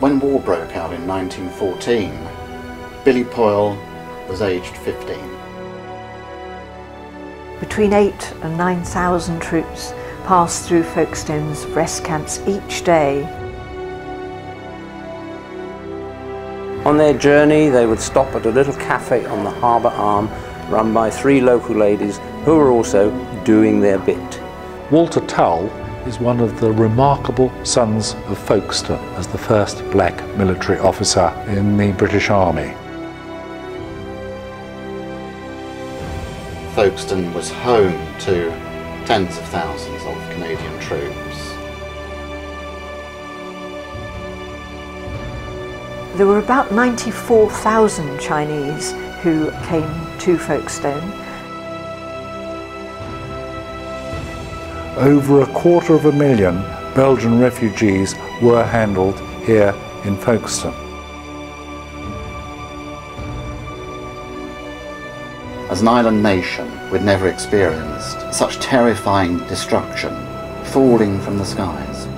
When war broke out in 1914, Billy Poyle was aged 15. Between 8 and 9,000 troops passed through Folkestone's rest camps each day. On their journey, they would stop at a little cafe on the harbour arm run by three local ladies who were also doing their bit. Walter Tull is one of the remarkable sons of Folkestone as the first black military officer in the British Army. Folkestone was home to tens of thousands of Canadian troops. There were about 94,000 Chinese who came to Folkestone. Over a quarter of a million Belgian refugees were handled here in Folkestone. As an island nation, we'd never experienced such terrifying destruction falling from the skies.